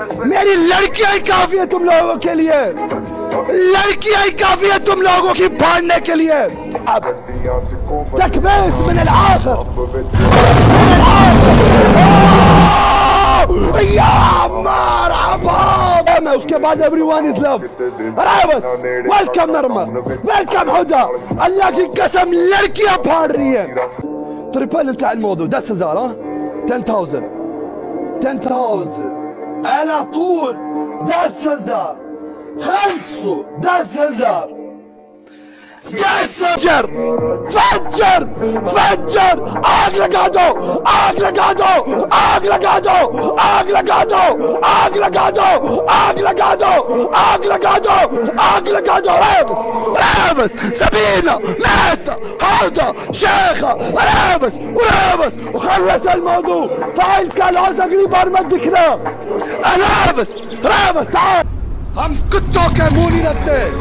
मेरी लड़कियां ही काफी है तुम लोगों के लिए लड़कियां ही काफी है तुम लोगों की फाड़ने के लिए अब तकबीस من الآخر من الآخر يا مرحبا उसके बाद everyone is love रावस वेलकम नरमा वेलकम هدى अल्लाह की कसम लड़कियां फाड़ रही है ट्रिपल انتهى الموضوع 10000 ها 10000 10000 على طول دس هزار خلصوا دس هزار دس فجر فجر فجر. اغلى قادو اغلى قادو اغلى قادو اغلى قادو اغلى قادو اغلى قادو اغلى قادو اغلى قادو लगा दो आग लगा رامس رامس سبينا ناسا شيخة شيخة رابس ورابس وخلص الموضوع. فعلت كالعزة قريب ما أنا رابس رابس تعال. هم كتوك كموني نتاج